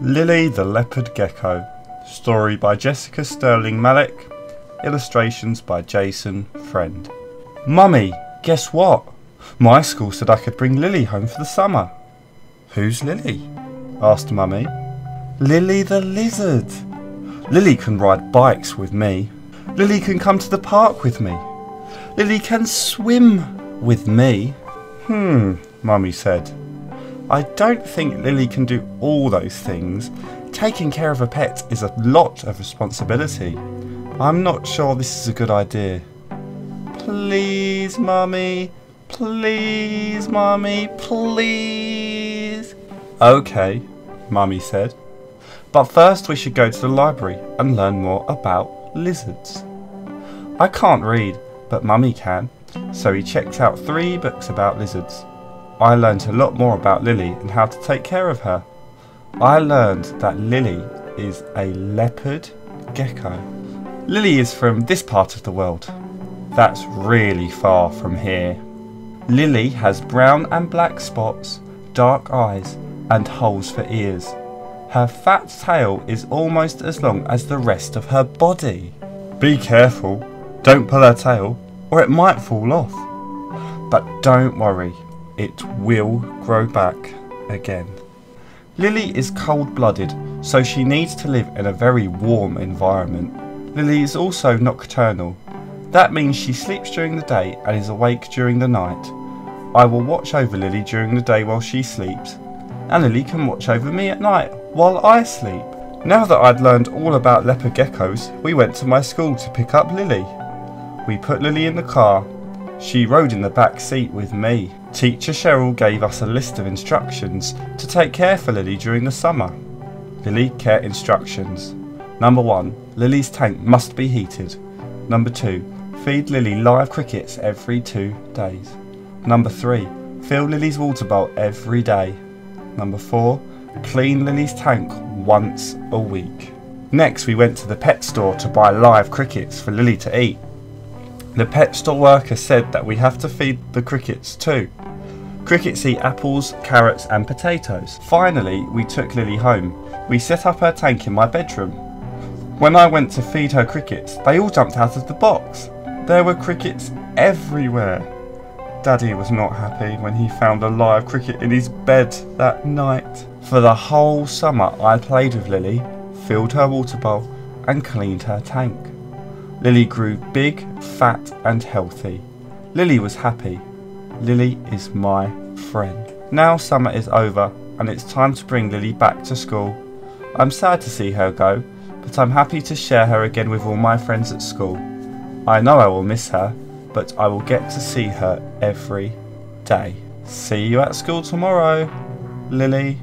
Lily the Leopard Gecko. Story by Jessica Sterling Malik. Illustrations by Jason Friend. Mummy, guess what? My school said I could bring Lily home for the summer. Who's Lily? asked Mummy. Lily the Lizard. Lily can ride bikes with me. Lily can come to the park with me. Lily can swim with me. Hmm, Mummy said. I don't think Lily can do all those things. Taking care of a pet is a lot of responsibility. I'm not sure this is a good idea. Please, Mummy. Please, Mummy. Please. Okay, Mummy said. But first we should go to the library and learn more about lizards. I can't read, but Mummy can, so he checked out three books about lizards. I learned a lot more about Lily and how to take care of her. I learned that Lily is a leopard gecko. Lily is from this part of the world. That's really far from here. Lily has brown and black spots, dark eyes, and holes for ears. Her fat tail is almost as long as the rest of her body. Be careful, don't pull her tail, or it might fall off. But don't worry, it will grow back again. Lily is cold blooded, so she needs to live in a very warm environment. Lily is also nocturnal. That means she sleeps during the day and is awake during the night. I will watch over Lily during the day while she sleeps, and Lily can watch over me at night while I sleep. Now that I'd learned all about leopard geckos, we went to my school to pick up Lily. We put Lily in the car. She rode in the back seat with me. Teacher Cheryl gave us a list of instructions to take care for Lily during the summer. Lily care instructions. Number 1. Lily's tank must be heated. Number 2. Feed Lily live crickets every 2 days. Number 3. Fill Lily's water bowl every day. Number 4. Clean Lily's tank once a week. Next we went to the pet store to buy live crickets for Lily to eat. The pet store worker said that we have to feed the crickets too. Crickets eat apples, carrots and potatoes. Finally, we took Lily home. We set up her tank in my bedroom. When I went to feed her crickets, they all jumped out of the box. There were crickets everywhere. Daddy was not happy when he found a live cricket in his bed that night. For the whole summer I played with Lily, filled her water bowl and cleaned her tank. Lily grew big, fat and healthy. Lily was happy. Lily is my friend. Now summer is over and it's time to bring Lily back to school. I'm sad to see her go, but I'm happy to share her again with all my friends at school. I know I will miss her, but I will get to see her every day. See you at school tomorrow, Lily.